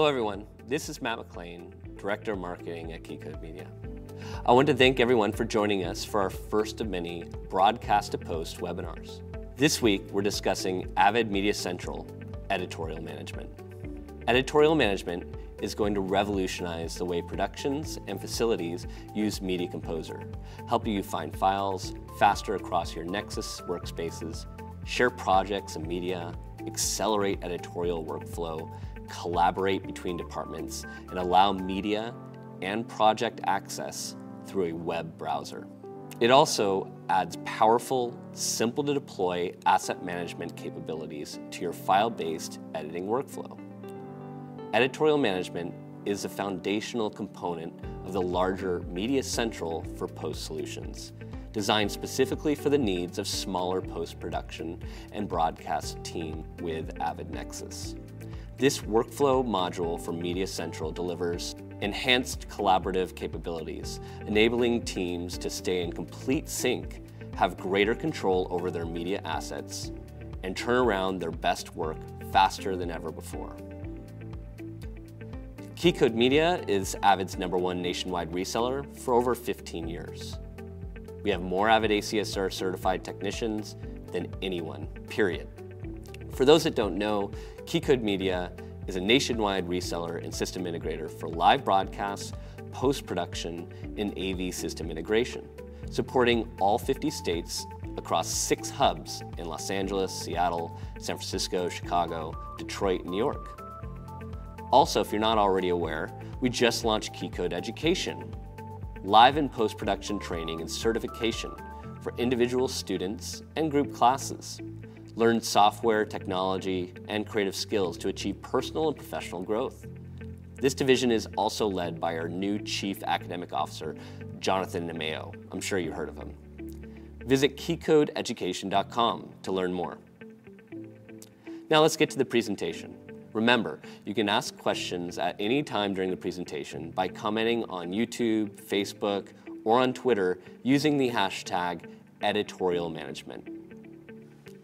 Hello everyone, this is Matt McLean, Director of Marketing at Key Code Media. I want to thank everyone for joining us for our first of many Broadcast to Post webinars. This week, we're discussing Avid MediaCentral Editorial Management. Editorial Management is going to revolutionize the way productions and facilities use Media Composer, helping you find files faster across your NEXIS workspaces, share projects and media, accelerate editorial workflow, collaborate between departments, and allow media and project access through a web browser. It also adds powerful, simple to deploy asset management capabilities to your file-based editing workflow. Editorial management is a foundational component of the larger MediaCentral for Post solutions, designed specifically for the needs of smaller post-production and broadcast team with Avid NEXIS. This workflow module for MediaCentral delivers enhanced collaborative capabilities, enabling teams to stay in complete sync, have greater control over their media assets, and turn around their best work faster than ever before. Key Code Media is Avid's number one nationwide reseller for over 15 years. We have more Avid ACSR certified technicians than anyone, period. For those that don't know, Key Code Media is a nationwide reseller and system integrator for live broadcasts, post-production, and AV system integration, supporting all 50 states across six hubs in Los Angeles, Seattle, San Francisco, Chicago, Detroit, and New York. Also, if you're not already aware, we just launched Keycode Education, live and post-production training and certification for individual students and group classes. Learn software, technology, and creative skills to achieve personal and professional growth. This division is also led by our new Chief Academic Officer, Jonathan Nemeo. I'm sure you heard of him. Visit keycodeeducation.com to learn more. Now let's get to the presentation. Remember, you can ask questions at any time during the presentation by commenting on YouTube, Facebook, or on Twitter using the hashtag editorial management.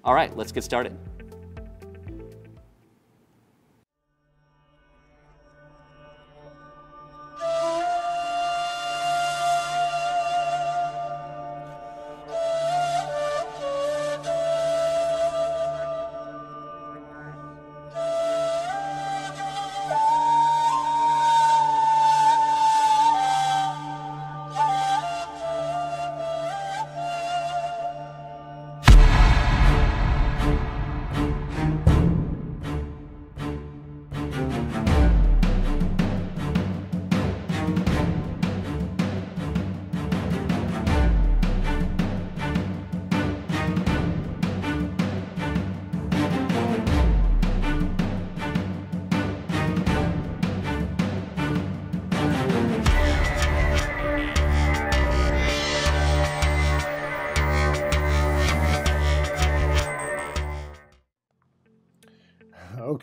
All right, let's get started.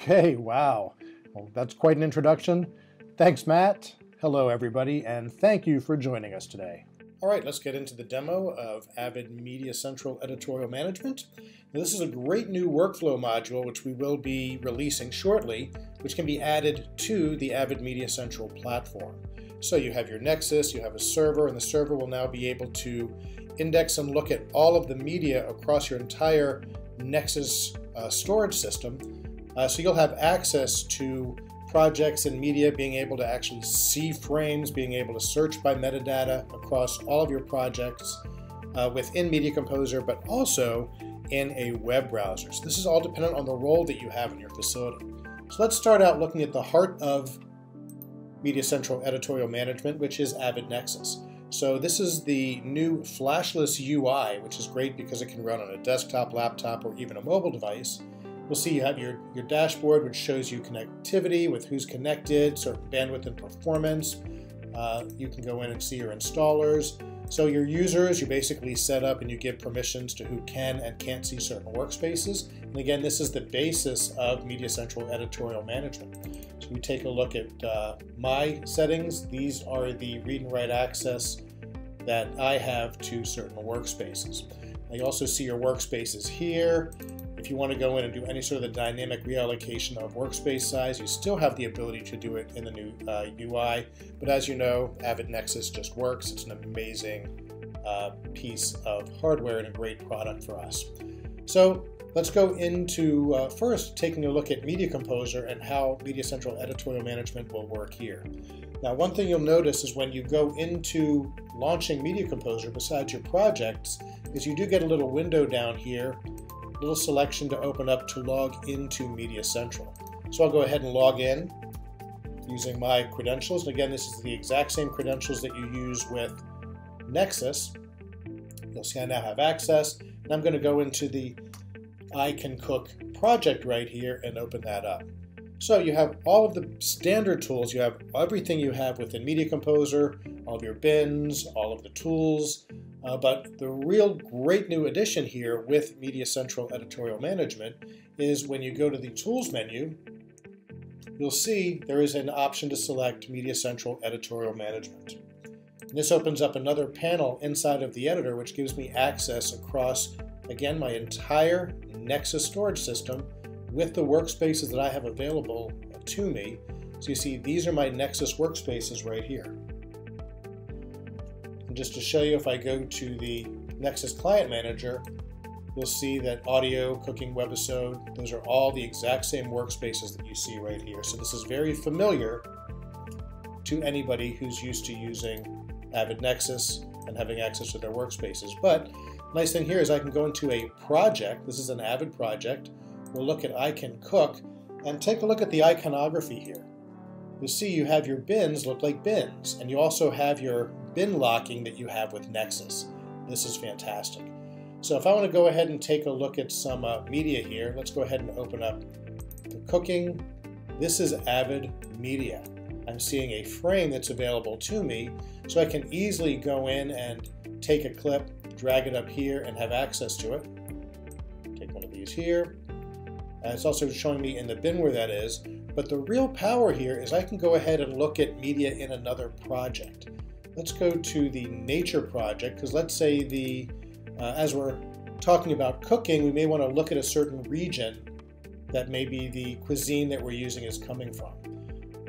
Okay, wow. Well, that's quite an introduction. Thanks, Matt. Hello, everybody, and thank you for joining us today. All right, let's get into the demo of Avid MediaCentral Editorial Management. Now, this is a great new workflow module which we will be releasing shortly, which can be added to the Avid MediaCentral platform. So you have your NEXIS, you have a server, and the server will now be able to index and look at all of the media across your entire NEXIS uh, storage system uh, so you'll have access to projects and media, being able to actually see frames, being able to search by metadata across all of your projects uh, within Media Composer, but also in a web browser. So this is all dependent on the role that you have in your facility. So let's start out looking at the heart of MediaCentral editorial management, which is Avid NEXIS. So this is the new flashless UI, which is great because it can run on a desktop, laptop, or even a mobile device. We'll see you have your, your dashboard, which shows you connectivity with who's connected, certain bandwidth and performance. Uh, you can go in and see your installers. So your users, you basically set up and you give permissions to who can and can't see certain workspaces. And again, this is the basis of MediaCentral editorial management. So we take a look at uh, my settings. These are the read and write access that I have to certain workspaces. You also see your workspaces here If you want to go in and do any sort of the dynamic reallocation of workspace size, you still have the ability to do it in the new uh, UI. But as you know, Avid NEXIS just works. It's an amazing uh, piece of hardware and a great product for us. So let's go into uh, first taking a look at Media Composer and how MediaCentral editorial management will work here. Now, one thing you'll notice is when you go into launching Media Composer besides your projects is you do get a little window down here, little selection to open up to log into MediaCentral. So I'll go ahead and log in using my credentials. And again, this is the exact same credentials that you use with NEXIS. You'll see I now have access. And I'm going to go into the I Can Cook project right here and open that up. So you have all of the standard tools. You have everything you have within Media Composer, all of your bins, all of the tools. Uh, but the real great new addition here with MediaCentral Editorial Management is when you go to the Tools menu, you'll see there is an option to select MediaCentral Editorial Management. And this opens up another panel inside of the editor, which gives me access across, again, my entire NEXIS storage system with the workspaces that I have available to me. So you see, these are my NEXIS workspaces right here. And just to show you, if I go to the NEXIS Client Manager, you'll see that audio, cooking, webisode, those are all the exact same workspaces that you see right here. So this is very familiar to anybody who's used to using Avid NEXIS and having access to their workspaces. But nice thing here is I can go into a project. This is an Avid project. We'll look at I Can Cook and take a look at the iconography here. You'll see you have your bins look like bins, and you also have your bin locking that you have with NEXIS. This is fantastic. So if I want to go ahead and take a look at some uh, media here, let's go ahead and open up the cooking. This is Avid Media. I'm seeing a frame that's available to me, so I can easily go in and take a clip, drag it up here, and have access to it. Take one of these here. It's also showing me in the bin where that is. But the real power here is I can go ahead and look at media in another project. Let's go to the nature project, because let's say the, uh, as we're talking about cooking, we may want to look at a certain region that maybe the cuisine that we're using is coming from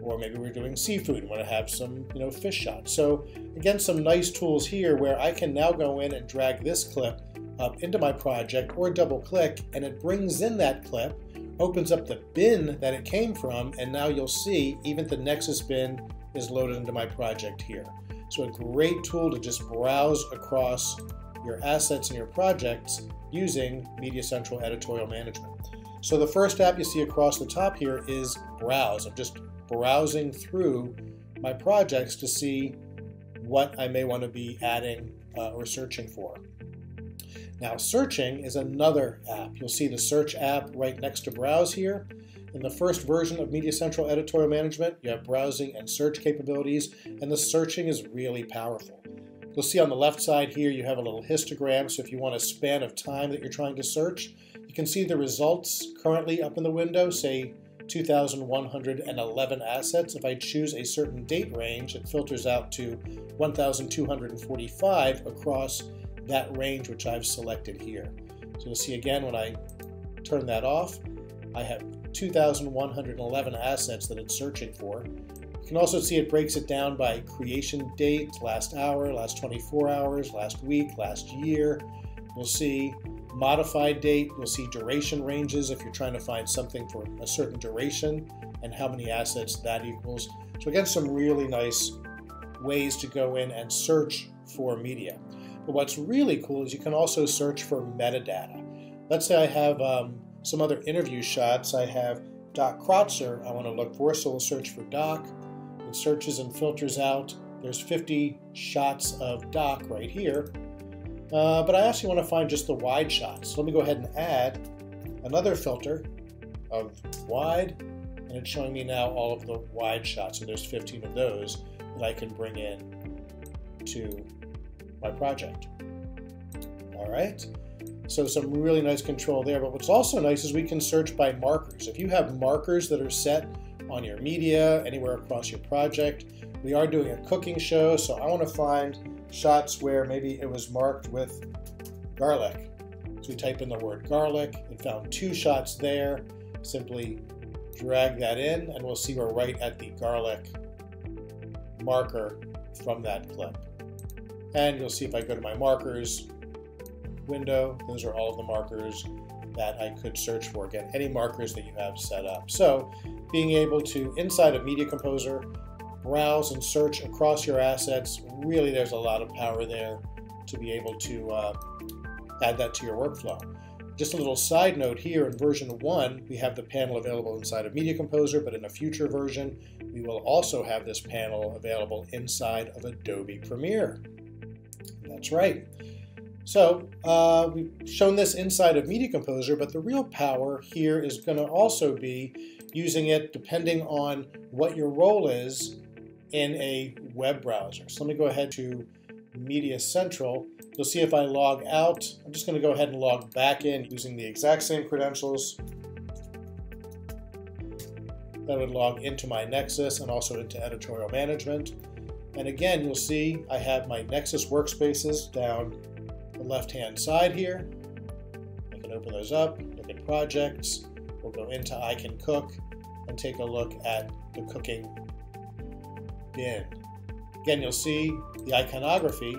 or maybe we're doing seafood and want to have some, you know, fish shots. So again, some nice tools here where I can now go in and drag this clip up into my project or double click and it brings in that clip, opens up the bin that it came from, and now you'll see even the NEXIS bin is loaded into my project here. So a great tool to just browse across your assets and your projects using MediaCentral Editorial Management. So the first app you see across the top here is Browse. I'm just browsing through my projects to see what I may want to be adding uh, or searching for. Now, searching is another app. You'll see the search app right next to browse here. In the first version of MediaCentral Editorial Management, you have browsing and search capabilities, and the searching is really powerful. You'll see on the left side here you have a little histogram, so if you want a span of time that you're trying to search, you can see the results currently up in the window, say 2,111 assets. If I choose a certain date range, it filters out to 1,245 across that range which I've selected here. So you'll see again when I turn that off, I have 2,111 assets that it's searching for. You can also see it breaks it down by creation date, last hour, last 24 hours, last week, last year. We'll see modified date, you'll see duration ranges if you're trying to find something for a certain duration and how many assets that equals. So again, some really nice ways to go in and search for media. But what's really cool is you can also search for metadata. Let's say I have um, some other interview shots. I have Doc Krotzer I want to look for, so we'll search for Doc. It searches and filters out. There's 50 shots of Doc right here. Uh, but I actually want to find just the wide shots. So let me go ahead and add another filter of wide, and it's showing me now all of the wide shots. So there's 15 of those that I can bring in to my project. All right. So some really nice control there. But what's also nice is we can search by markers. If you have markers that are set on your media, anywhere across your project, we are doing a cooking show, so I want to find shots where maybe it was marked with garlic. So we type in the word garlic. It found two shots there. Simply drag that in, and we'll see we're right at the garlic marker from that clip. And you'll see if I go to my markers window, those are all of the markers that I could search for. Again, any markers that you have set up. So being able to, inside of Media Composer, browse and search across your assets, really there's a lot of power there to be able to uh, add that to your workflow. Just a little side note here, in version 1, we have the panel available inside of Media Composer, but in a future version, we will also have this panel available inside of Adobe Premiere. That's right. So uh, we've shown this inside of Media Composer, but the real power here is going to also be using it depending on what your role is in a web browser. So let me go ahead to MediaCentral. You'll see if I log out, I'm just going to go ahead and log back in using the exact same credentials that would log into my NEXIS and also into editorial management. And again, you'll see I have my NEXIS workspaces down the left-hand side here. I can open those up, look at projects. We'll go into I Can Cook and take a look at the cooking bin. Again, you'll see the iconography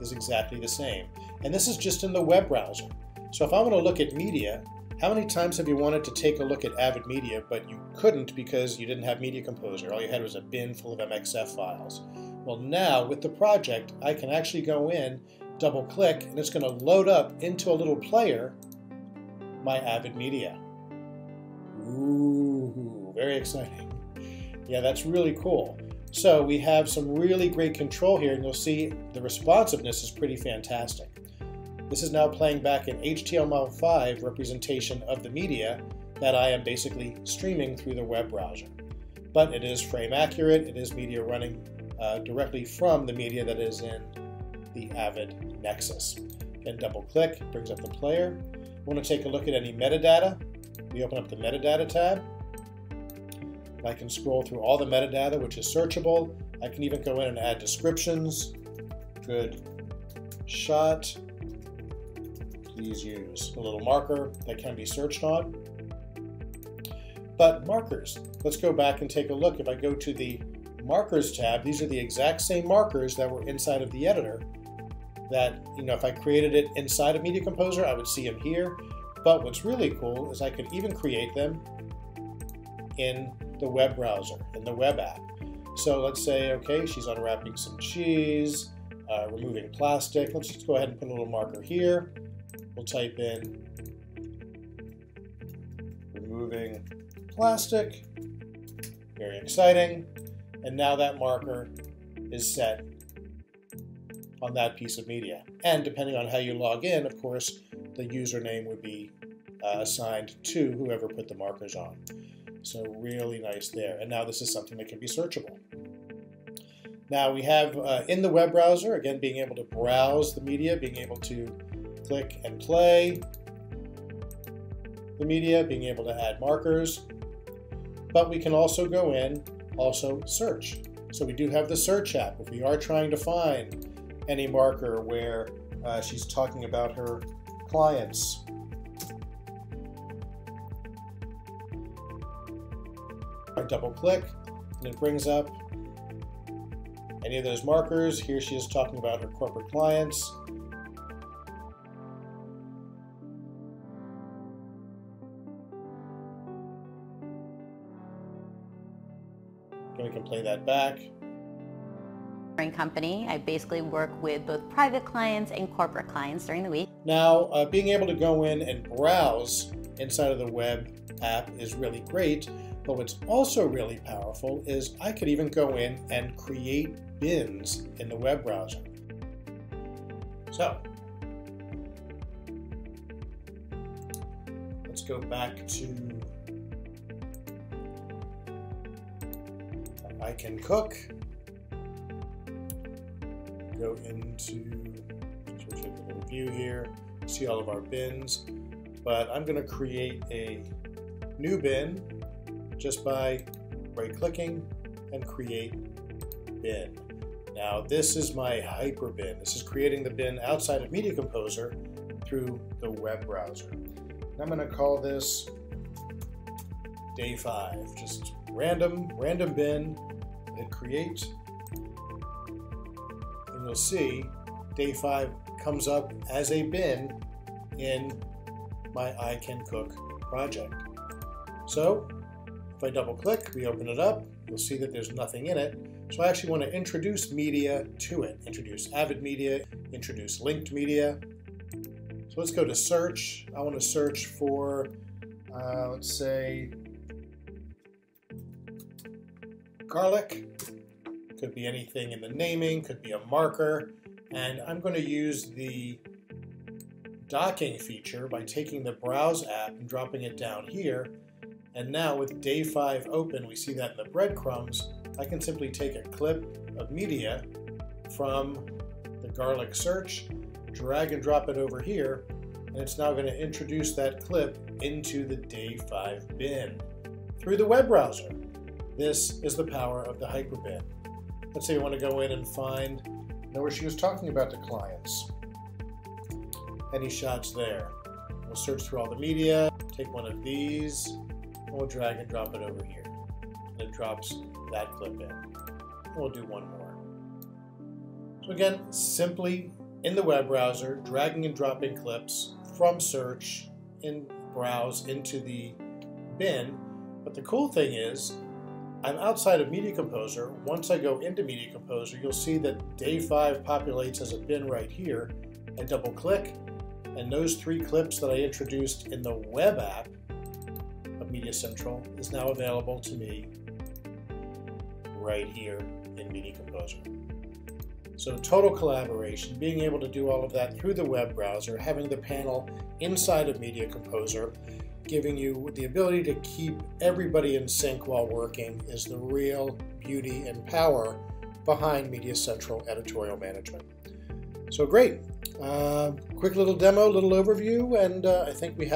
is exactly the same. And this is just in the web browser. So if I want to look at media, how many times have you wanted to take a look at Avid Media, but you couldn't because you didn't have Media Composer? All you had was a bin full of MXF files. Well, now with the project, I can actually go in, double click, and it's going to load up into a little player my Avid Media. Ooh, very exciting. Yeah, that's really cool. So we have some really great control here, and you'll see the responsiveness is pretty fantastic. This is now playing back an HTML5 representation of the media that I am basically streaming through the web browser. But it is frame accurate, it is media running uh, directly from the media that is in the Avid NEXIS. Then double click, brings up the player. We want to take a look at any metadata. We open up the metadata tab. I can scroll through all the metadata, which is searchable. I can even go in and add descriptions. Good shot please use a little marker that can be searched on. But markers, let's go back and take a look. If I go to the markers tab, these are the exact same markers that were inside of the editor that, you know, if I created it inside of Media Composer, I would see them here. But what's really cool is I could even create them in the web browser, in the web app. So let's say, okay, she's unwrapping some cheese, uh, removing plastic. Let's just go ahead and put a little marker here. We'll type in removing plastic. Very exciting. And now that marker is set on that piece of media. And depending on how you log in, of course, the username would be uh, assigned to whoever put the markers on. So really nice there. And now this is something that can be searchable. Now we have uh, in the web browser, again, being able to browse the media, being able to click and play the media, being able to add markers. But we can also go in, also search. So we do have the search app. If we are trying to find any marker where uh, she's talking about her clients, I double click and it brings up any of those markers. Here she is talking about her corporate clients. We can play that back. Company. I basically work with both private clients and corporate clients during the week. Now, uh, being able to go in and browse inside of the web app is really great, but what's also really powerful is I could even go in and create bins in the web browser. So, let's go back to I can cook. Go into view here, see all of our bins, but I'm going to create a new bin just by right clicking and create bin. Now this is my hyper bin. This is creating the bin outside of Media Composer, through the web browser. I'm going to call this day five. Just random, random bin, hit create, and you'll see day five comes up as a bin in my I Can Cook project. So if I double click, we open it up, you'll see that there's nothing in it. So I actually want to introduce media to it. Introduce Avid Media, introduce linked media. So let's go to search. I want to search for, uh, let's say, garlic. Could be anything in the naming, could be a marker. And I'm going to use the docking feature by taking the Browse app and dropping it down here. And now with day 5 open, we see that in the breadcrumbs, I can simply take a clip of media from the garlic search, drag and drop it over here, and it's now going to introduce that clip into the day 5 bin through the web browser. This is the power of the Hyperbin. Let's say you want to go in and find where she was talking about the clients. Any shots there. We'll search through all the media, take one of these, and we'll drag and drop it over here. And it drops that clip in. We'll do one more. So again, simply in the web browser, dragging and dropping clips from search and browse into the bin. But the cool thing is, I'm outside of Media Composer. Once I go into Media Composer, you'll see that day 5 populates as a bin right here. I double click, and those three clips that I introduced in the web app of MediaCentral is now available to me right here in Media Composer. So total collaboration, being able to do all of that through the web browser, having the panel inside of Media Composer, giving you the ability to keep everybody in sync while working is the real beauty and power behind MediaCentral editorial management. So great. Uh, quick little demo, little overview, and uh, I think we have